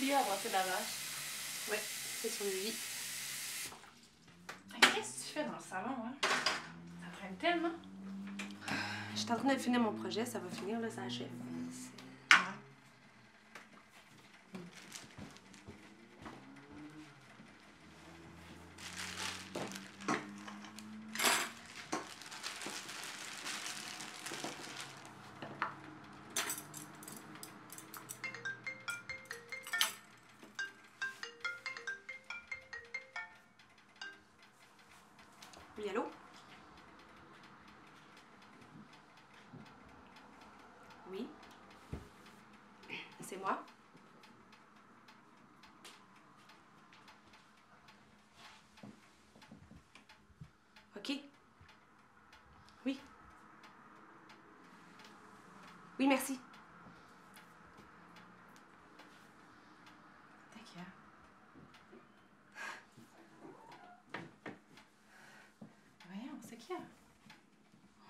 Lui a brassé la vache. Ouais, c'est sur lui. Qu'est-ce que tu fais dans le salon, hein? Ça traîne tellement. Je suis en train de finir mon projet, ça va finir, là, ça achève. Oui? Oui? C'est moi? OK. Oui. Oui, merci.